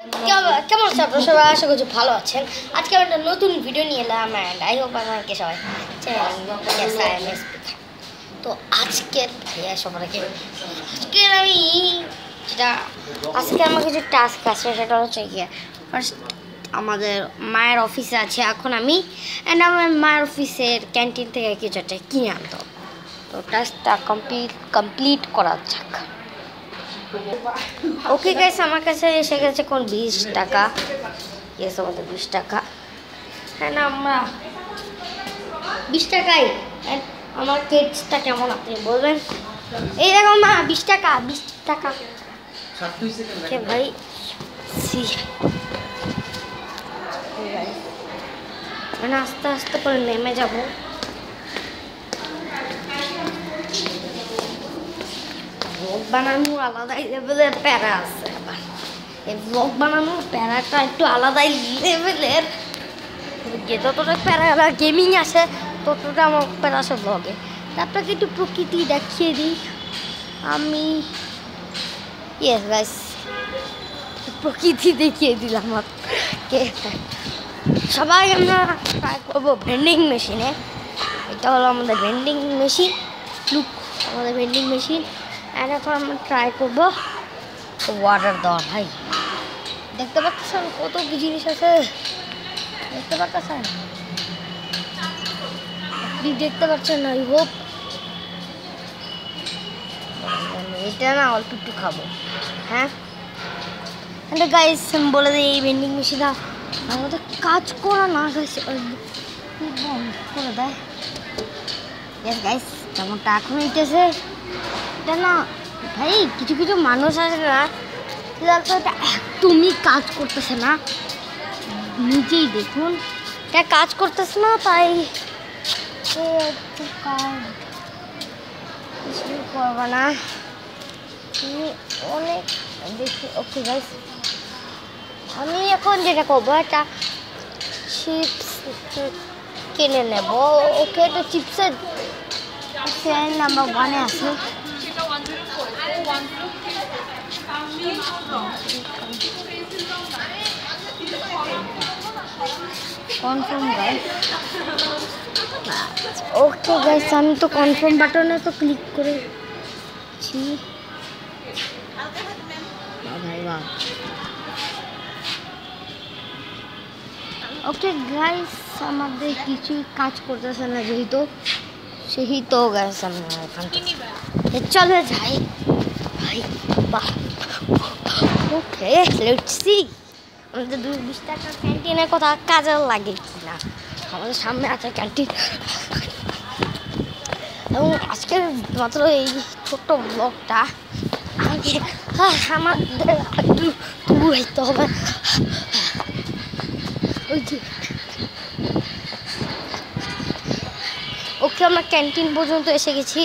কেমন- আছে আপনারা? সবাই আশা করছি ভালো আছেন। আজকে আমি একটা নতুন ভিডিও নিয়ে এলাম অ্যান্ড আই হোপ আমাকে সবাই তো আজকের ভাইয়া সবাইকে আজকের আমি যেটা আজকে আমার কিছু টাস্ক আছে, সেটা হচ্ছে গিয়ে ফার্স্ট আমাদের মায়ের অফিসে আছে, এখন আমি অ্যান্ড আমার মায়ের অফিসের ক্যান্টিন থেকে কিছু একটা কিনে আনতো তো টাস্কটা কমপ্লিট কমপ্লিট করা যাক। ওকে গাইস আমার কাছে এসে গেছে কোন বিশ টাকা। ইয়েস আমাদের বিশ টাকা। হ্যাঁ না আমরা বিশ টাকাই। And আমার কেটসটা কেমন আপনি বলবেন? এই দেখো মা বিশ টাকা বিশ টাকা। কে ভাই? সি। মানে আস্তে আস্তে করে নেমে যাব। ব্লগ বানানো আলাদাই লেভেলের প্যারা আছে আবার। এই ব্লগ বানানোর প্যারাটা একটু আলাদাই লেভেলের যতটা প্যারা গেমিং আছে ততটা আমার প্যারা আছে ব্লগে আপনাকে একটু প্রকৃতি দেখিয়ে দিই। আমি ইয়েস গাইস প্রকৃতি দেখিয়ে দিলাম আপনাকে। সবাই আমরা ট্রাই করব ভেন্ডিং মেশিনে এটা হলো আমাদের ভেন্ডিং মেশিন লুক আমাদের ভেন্ডিং মেশিন অ্যান্ড এখন আমরা ট্রাই করব ওয়াটার দেওয়া ভাই। দেখতে পাচ্ছেন কত কি জিনিস আছে? দেখতে পাচ্ছেন আপনি দেখতে পাচ্ছেন আই হোপ এটা না অল্প একটু খাব হ্যাঁ? গাইস বলে দিই, এই ভেন্ডিং মেশিনটা আমাদের কাজ করা না গাইস করে দেয়। গাইস যেমনটা এখন হইতেছে। এটা না। ভাই, কিছু কিছু মানুষ আছে না, যারা তো এটা একদমই কাজ করতেছে না। নিজেই দেখুন। এটা কাজ করতেছে না, তাই এ একটু কাজ কিছু করবে না। আমি অনেক দেখি ওকে গাইস আমি এখন যেটা করব, একটা চিপস কিনে নেব। ওকে তো চিপসের সেল নাম্বার ওয়ানে আছে। কনফার্ম গাইস ওকে গাইস আমি তো কনফার্ম বাটনে তো ক্লিক করেছি। ওকে গাইস আমাদের কিছু কাজ করতেছে না যেহেতু। সেই তো গাইস আমি এখান থেকে চলে যাই। ওকে লেটস সি আমাদের দুই বিশ টাকার ক্যান্টিনের কথা কাজে লাগে কি না আমাদের সামনে আছে ক্যান্টিন এবং আজকের মাত্র এই ছোট্ট ব্লগটা আমাদের একটু তবু হইতে হবে ওই যে ওকে আমরা ক্যান্টিন পর্যন্ত এসে গেছি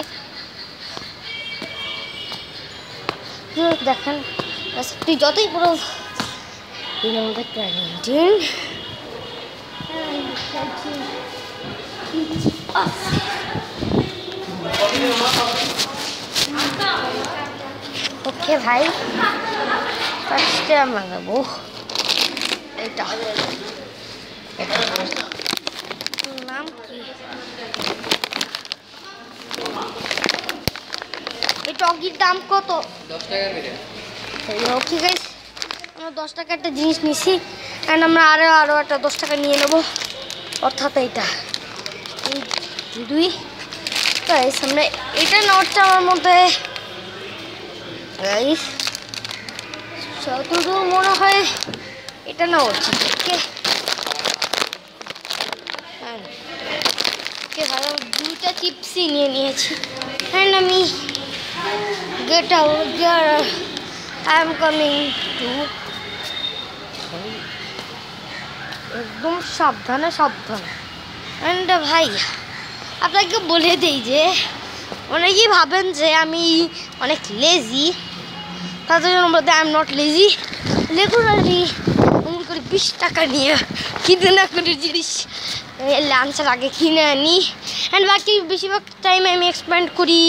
দেখেন। তুই যতই পুরো আমাদের ক্যান্টিন। ওকে ভাই। ফার্স্টে আমরা নেব। এটা নাম কি এই টগির দাম কত? দশ টাকা করে ঠিক আছে আমরা দশ টাকা একটা জিনিস নিছি অ্যান্ড আমরা আরও আরও একটা দশ টাকা নিয়ে নেব। অর্থাৎ এইটা। এই দুই। গাইস আমরা এটা নেওয়ারটা আমার মধ্যে গাইস যতদূর মনে হয় এটা উচিত ওকে হ্যাঁ ওকে ভালো দুইটা চিপসই নিয়ে নিয়েছি। অ্যান্ড আমি get out I am coming to একদম সাবধানে সাবধানে। অ্যান্ড ভাই, আপনাকে বলে দিই যে, অনেকেই ভাবেন যে আমি অনেক লেজি তাদের জন্য বলতে I am not lazy regularly এমন করে বিশ টাকা নিয়ে কিনে না কোনো জিনিস। লাঞ্চের আগে কিনে আনি। অ্যান্ড বাকি বেশিরভাগ টাইম আমি এক্সপেন্ড করি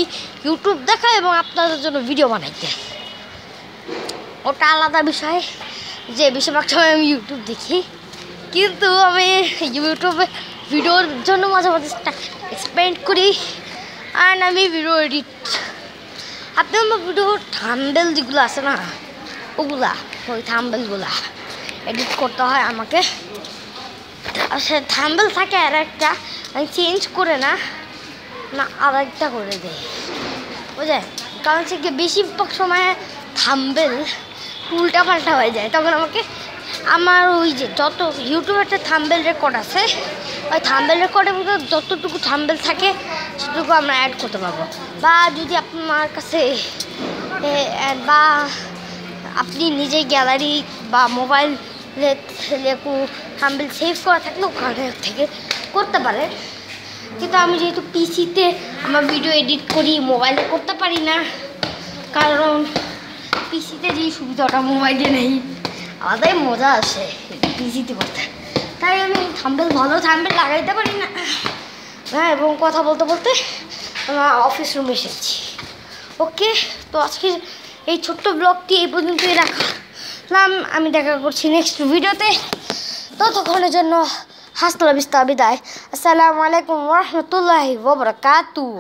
ইউটিউব দেখা এবং আপনাদের জন্য ভিডিও বানাইতে। ওটা আলাদা বিষয়। যে বেশিরভাগ সময় আমি ইউটিউব দেখি। কিন্তু আমি ইউটিউবে ভিডিওর জন্য মাঝে মাঝে স্পেন্ড করি। অ্যান্ড আমি ভিডিও এডিট আপনি আমার ভিডিও থাম্বেল যেগুলো আছে না, ওগুলা, ওই থাম্বেলগুলা এডিট করতে হয় আমাকে। আর সে থাম্বেল থাকে আর একটা, আমি চেঞ্জ করে না না আর একটা করে দেয় বুঝলেন কারণ সে বেশিরভাগ সময় থাম্বেল উল্টা পাল্টা হয়ে যায়। তখন আমাকে, আমার ওই যে যত ইউটিউবে একটা থাম্বেল রেকর্ড আছে, ওই থাম্বেল রেকর্ডের মধ্যে যতটুকু থাম্বেল থাকে, সেটুকু আমরা অ্যাড করতে পারব। বা যদি আপনার কাছে বা আপনি নিজে গ্যালারি বা মোবাইল থাম্বেল সেভ করা থাকলে ওখানে থেকে করতে পারে। কিন্তু আমি যেহেতু পিসিতে আমার ভিডিও এডিট করি মোবাইলে করতে পারি না, কারণ পিসিতে যে সুবিধাটা মোবাইলে নেই, আলাদাই মজা আসে পিসিতে করতে। তাই আমি থাম্বেল ভালো থাম্বেল লাগাইতে পারি না। হ্যাঁ এবং কথা বলতে বলতে আমার অফিস রুমে এসেছি। ওকে তো আজকে এই ছোট্ট ব্লগটি এই পর্যন্তই রাখলাম আমি দেখা করছি নেক্সট ভিডিওতে। ততক্ষণের জন্য হাসতলা বিস্তার বিদায়। আসসালামু আলাইকুম রহমতুল্লাহি ওবরাকাতুহ